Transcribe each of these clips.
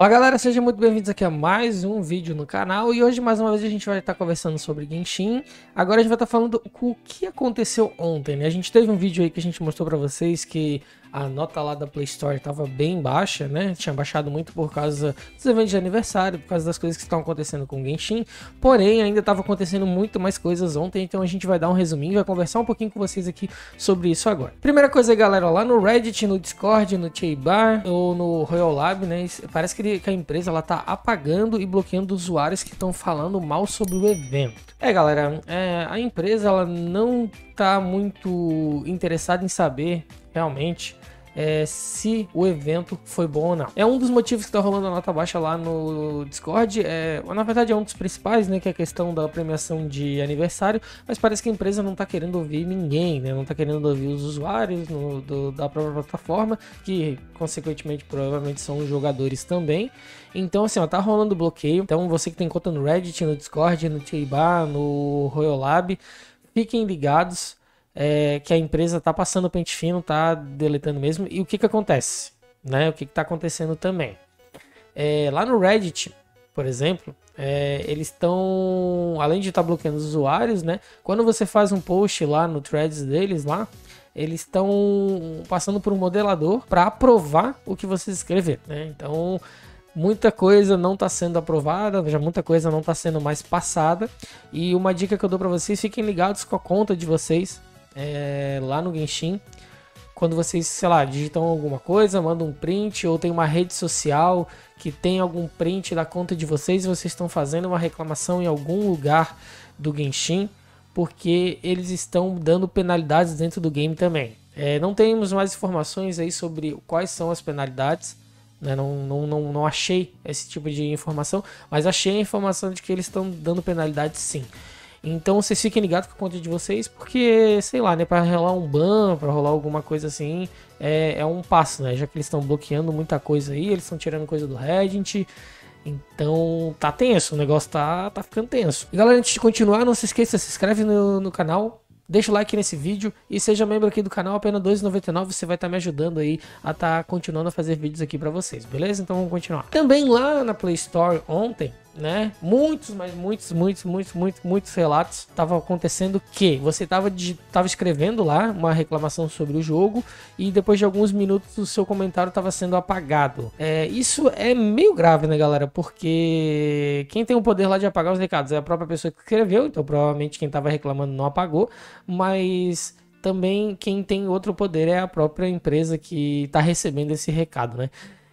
Olá galera, sejam muito bem-vindos aqui a mais um vídeo no canal e hoje mais uma vez a gente vai estar conversando sobre Genshin. Agora a gente vai estar falando o que aconteceu ontem, né? A gente teve um vídeo aí que a gente mostrou para vocês que a nota lá da Play Store estava bem baixa, né? Tinha baixado muito por causa dos eventos de aniversário, por causa das coisas que estão acontecendo com o Genshin. Porém, ainda estava acontecendo muito mais coisas ontem, então a gente vai dar um resuminho, vai conversar um pouquinho com vocês aqui sobre isso agora. Primeira coisa galera, lá no Reddit, no Discord, no Cheibar ou no Royal Lab, né? Parece que, que a empresa ela tá apagando e bloqueando usuários que estão falando mal sobre o evento. É, galera, é, a empresa ela não tá muito interessada em saber realmente é, se o evento foi bom ou não. É um dos motivos que tá rolando a nota baixa lá no Discord. É, na verdade, é um dos principais, né? Que é a questão da premiação de aniversário. Mas parece que a empresa não tá querendo ouvir ninguém, né? Não tá querendo ouvir os usuários no, do, da própria plataforma, que consequentemente provavelmente são os jogadores também. Então, assim, ó, tá rolando bloqueio. Então, você que tem conta no Reddit, no Discord, no Teiba, no Royal Lab, fiquem ligados é, que a empresa está passando pente fino, está deletando mesmo. E o que, que acontece? Né? O que está acontecendo também? É, lá no Reddit, por exemplo, é, eles estão, além de estar tá bloqueando os usuários, né? Quando você faz um post lá no threads deles lá, eles estão passando por um modelador para aprovar o que você escrever, né? Então muita coisa não está sendo aprovada, já muita coisa não está sendo mais passada. E uma dica que eu dou para vocês, fiquem ligados com a conta de vocês, é, lá no Genshin. Quando vocês, sei lá, digitam alguma coisa, mandam um print ou tem uma rede social que tem algum print da conta de vocês e vocês estão fazendo uma reclamação em algum lugar do Genshin, porque eles estão dando penalidades dentro do game também. É, não temos mais informações aí sobre quais são as penalidades. Né? Não, não, não, não achei esse tipo de informação, mas achei a informação de que eles estão dando penalidade sim. Então vocês fiquem ligados com a conta de vocês, porque, sei lá, né, para rolar um ban, para rolar alguma coisa assim, é, é um passo, né? Já que eles estão bloqueando muita coisa aí, eles estão tirando coisa do Reddit. Então tá tenso, o negócio tá, tá ficando tenso. E galera, antes de continuar, não se esqueça, se inscreve no, no canal, deixa o like nesse vídeo e seja membro aqui do canal, apenas R$ 2,99 você vai estar tá me ajudando aí a estar tá continuando a fazer vídeos aqui para vocês, beleza? Então vamos continuar. Também lá na Play Store ontem, né? Muitos, mas muitos, muitos, muitos, muitos, muitos relatos estavam acontecendo que você estava tava escrevendo lá uma reclamação sobre o jogo e depois de alguns minutos o seu comentário estava sendo apagado. É, isso é meio grave, né, galera? Porque quem tem o poder lá de apagar os recados é a própria pessoa que escreveu, então provavelmente quem estava reclamando não apagou, mas também quem tem outro poder é a própria empresa que está recebendo esse recado, né?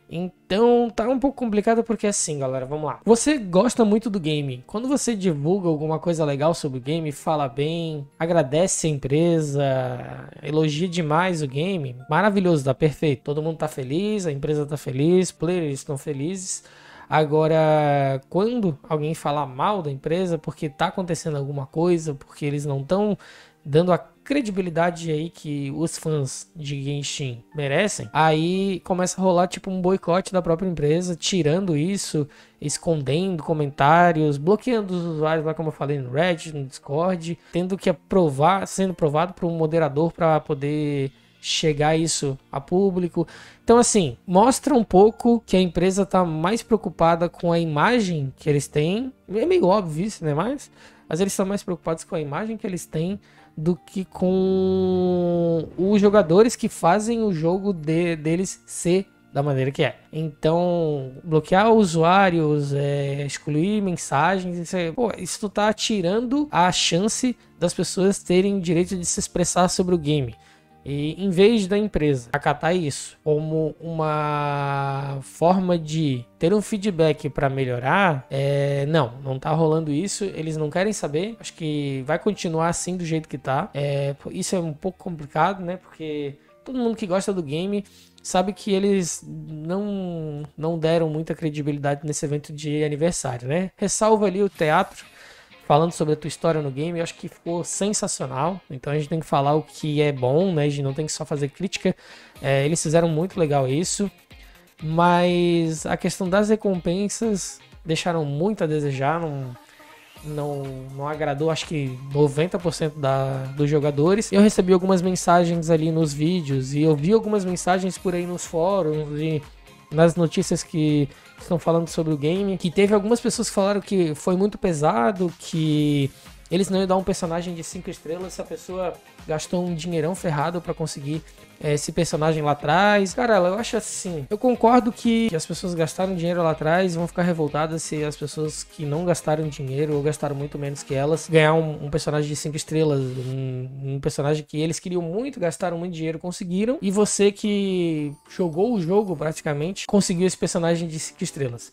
Então tá um pouco complicado porque assim, galera, vamos lá. Você gosta muito do game. Quando você divulga alguma coisa legal sobre o game, fala bem, agradece a empresa, elogia demais o game, maravilhoso, tá perfeito. Todo mundo tá feliz, a empresa tá feliz, players estão felizes. Agora, quando alguém falar mal da empresa porque tá acontecendo alguma coisa, porque eles não estão dando a credibilidade aí que os fãs de Genshin merecem, aí começa a rolar tipo um boicote da própria empresa, tirando isso, escondendo comentários, bloqueando os usuários lá como eu falei no Reddit, no Discord, tendo que aprovar, sendo provado por um moderador para poder chegar isso a público. Então, assim, mostra um pouco que a empresa está mais preocupada com a imagem que eles têm. É meio óbvio isso, né? Mas, mas eles estão mais preocupados com a imagem que eles têm do que com os jogadores que fazem o jogo de, deles ser da maneira que é. Então, bloquear usuários, é, excluir mensagens, isso, é, pô, isso tá tirando a chance das pessoas terem direito de se expressar sobre o game. E em vez da empresa acatar isso como uma forma de ter um feedback para melhorar, é, não, não tá rolando isso. Eles não querem saber. Acho que vai continuar assim do jeito que tá. É, isso é um pouco complicado, né? Porque todo mundo que gosta do game sabe que eles não, não deram muita credibilidade nesse evento de aniversário, né? Ressalva ali o teatro falando sobre a tua história no game, eu acho que ficou sensacional. Então a gente tem que falar o que é bom, né? A gente não tem que só fazer crítica. É, eles fizeram muito legal isso. Mas a questão das recompensas deixaram muito a desejar. Não, não, não agradou, acho que 90% da, dos jogadores. Eu recebi algumas mensagens ali nos vídeos e eu vi algumas mensagens por aí nos fóruns e nas notícias que, estão falando sobre o game, que teve algumas pessoas que falaram que foi muito pesado, que eles não iam dar um personagem de 5 estrelas se a pessoa gastou um dinheirão ferrado para conseguir é, esse personagem lá atrás. Cara, eu acho assim. Eu concordo que as pessoas gastaram dinheiro lá atrás vão ficar revoltadas se as pessoas que não gastaram dinheiro ou gastaram muito menos que elas ganhar um, um personagem de 5 estrelas. Um, um, personagem que eles queriam muito, gastaram muito dinheiro, conseguiram. E você que jogou o jogo praticamente conseguiu esse personagem de 5 estrelas.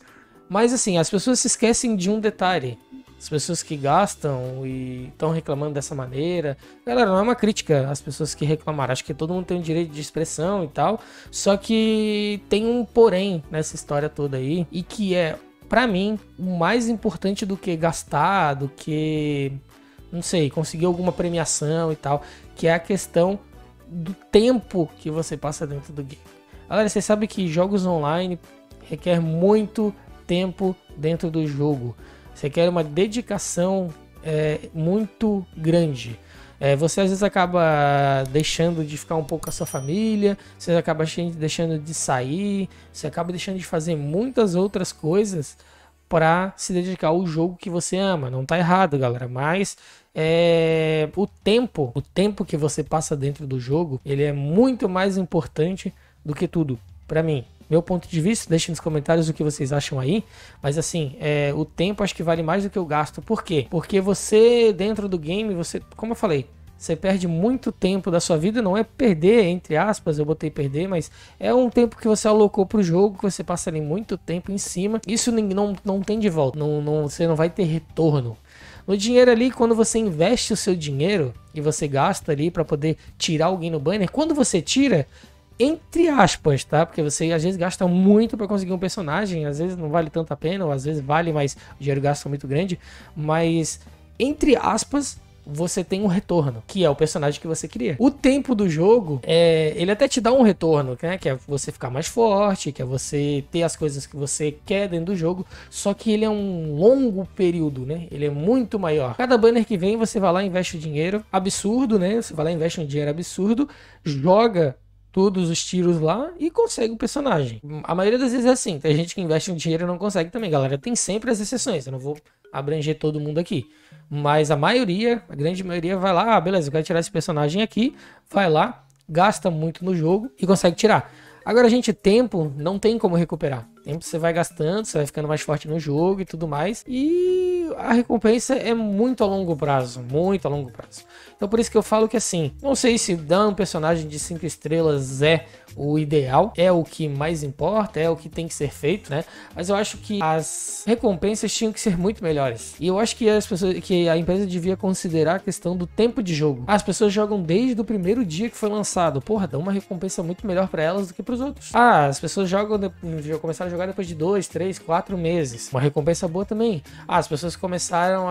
Mas assim, as pessoas se esquecem de um detalhe as pessoas que gastam e estão reclamando dessa maneira. Galera, não é uma crítica às pessoas que reclamaram. Acho que todo mundo tem o direito de expressão e tal. Só que tem um porém nessa história toda aí. E que é, para mim, o mais importante do que gastar, do que, não sei, conseguir alguma premiação e tal. Que é a questão do tempo que você passa dentro do game. Galera, você sabe que jogos online requer muito tempo dentro do jogo. Você quer uma dedicação é, muito grande. É, você às vezes acaba deixando de ficar um pouco com a sua família, você acaba deixando de sair, você acaba deixando de fazer muitas outras coisas para se dedicar ao jogo que você ama. Não tá errado, galera, mas é, o tempo, o tempo que você passa dentro do jogo, ele é muito mais importante do que tudo para mim meu ponto de vista, deixem nos comentários o que vocês acham aí. Mas assim, é, o tempo acho que vale mais do que o gasto. Por quê? Porque você, dentro do game, você, como eu falei, você perde muito tempo da sua vida, não é perder, entre aspas, eu botei perder, mas é um tempo que você alocou pro jogo, que você passa ali muito tempo em cima. Isso não, não tem de volta, não, não, você não vai ter retorno. No dinheiro ali, quando você investe o seu dinheiro e você gasta ali para poder tirar alguém no banner, quando você tira, entre aspas, tá? Porque você às vezes gasta muito para conseguir um personagem, às vezes não vale tanto a pena, ou às vezes vale, mas o dinheiro gasta muito grande. Mas, entre aspas, você tem um retorno, que é o personagem que você cria. O tempo do jogo, é, ele até te dá um retorno, né? Que é você ficar mais forte, que é você ter as coisas que você quer dentro do jogo. Só que ele é um longo período, né? Ele é muito maior. Cada banner que vem, você vai lá e investe dinheiro absurdo, né? Você vai lá investe um dinheiro absurdo, joga todos os tiros lá e consegue o personagem. A maioria das vezes é assim. Tem gente que investe um dinheiro e não consegue também, galera. Tem sempre as exceções. Eu não vou abranger todo mundo aqui. Mas a maioria, a grande maioria, vai lá, ah, beleza, eu quero tirar esse personagem aqui. Vai lá, gasta muito no jogo e consegue tirar. Agora, gente, tempo não tem como recuperar. Tempo você vai gastando, você vai ficando mais forte no jogo e tudo mais. E a recompensa é muito a longo prazo, muito a longo prazo. Então por isso que eu falo que assim, não sei se dar um personagem de 5 estrelas é o ideal, é o que mais importa, é o que tem que ser feito, né? Mas eu acho que as recompensas tinham que ser muito melhores. E eu acho que as pessoas que a empresa devia considerar a questão do tempo de jogo. As pessoas jogam desde o primeiro dia que foi lançado. Porra, dá uma recompensa muito melhor para elas do que para os outros. Ah, as pessoas jogam começaram a jogar depois de dois, três, quatro meses. Uma recompensa boa também. Ah, as pessoas começaram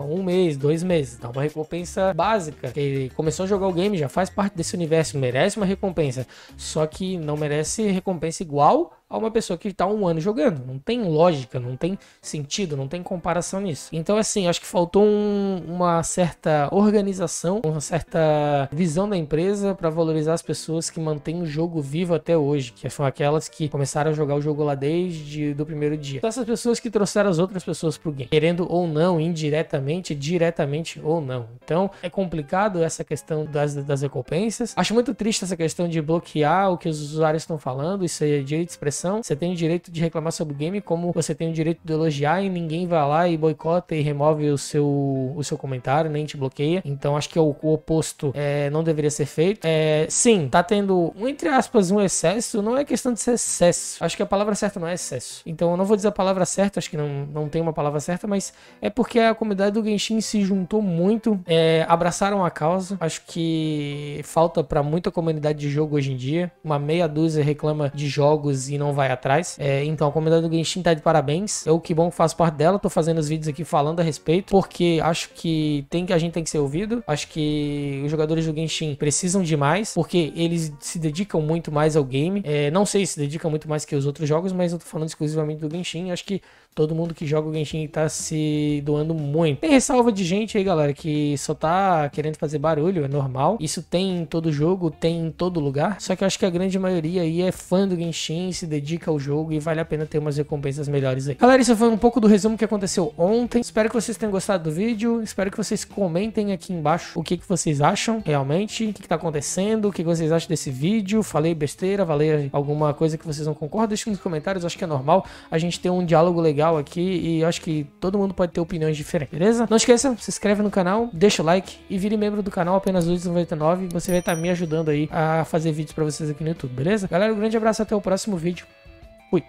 um mês, dois meses. Dá uma recompensa básica. Que começou a jogar o game, já faz parte desse universo, merece uma recompensa. Só que não merece recompensa igual a uma pessoa que está um ano jogando. Não tem lógica, não tem sentido, não tem comparação nisso. Então, assim, acho que faltou um, uma certa organização, uma certa visão da empresa para valorizar as pessoas que mantêm o jogo vivo até hoje, que são aquelas que começaram a jogar o jogo lá desde o primeiro dia. Então, essas pessoas que trouxeram as outras pessoas pro game, querendo ou não, indiretamente, diretamente ou não. Então, é complicado essa questão das, das recompensas. Acho muito triste essa questão de bloquear o que os usuários estão falando, isso é direito de expressão você tem o direito de reclamar sobre o game, como você tem o direito de elogiar e ninguém vai lá e boicota e remove o seu, o seu comentário, nem te bloqueia. Então acho que o, o oposto é, não deveria ser feito. É, sim, tá tendo, entre aspas, um excesso. Não é questão de ser excesso. Acho que a palavra certa não é excesso. Então eu não vou dizer a palavra certa, acho que não, não tem uma palavra certa, mas é porque a comunidade do Genshin se juntou muito, é, abraçaram a causa. Acho que falta para muita comunidade de jogo hoje em dia. Uma meia dúzia reclama de jogos e não vai atrás. É, então a comunidade do Genshin tá de parabéns. Eu que bom que faço parte dela, tô fazendo os vídeos aqui falando a respeito, porque acho que tem que a gente tem que ser ouvido. Acho que os jogadores do Genshin precisam de mais, porque eles se dedicam muito mais ao game. É, não sei se dedicam muito mais que os outros jogos, mas eu tô falando exclusivamente do Genshin. Acho que todo mundo que joga o Genshin tá se doando muito. Tem ressalva de gente aí, galera, que só tá querendo fazer barulho, é normal. Isso tem em todo jogo, tem em todo lugar. Só que eu acho que a grande maioria aí é fã do Genshin, se dedica ao jogo e vale a pena ter umas recompensas melhores aí. Galera, isso foi um pouco do resumo que aconteceu ontem. Espero que vocês tenham gostado do vídeo. Espero que vocês comentem aqui embaixo o que, que vocês acham realmente, o que, que tá acontecendo, o que, que vocês acham desse vídeo. Falei besteira, falei alguma coisa que vocês não concordam. Deixe nos comentários, acho que é normal a gente ter um diálogo legal aqui e acho que todo mundo pode ter opiniões diferentes, beleza? Não esqueça, se inscreve no canal, deixa o like e vire membro do canal apenas 2,99. Você vai estar tá me ajudando aí a fazer vídeos para vocês aqui no YouTube, beleza? Galera, um grande abraço, até o próximo vídeo. Fui!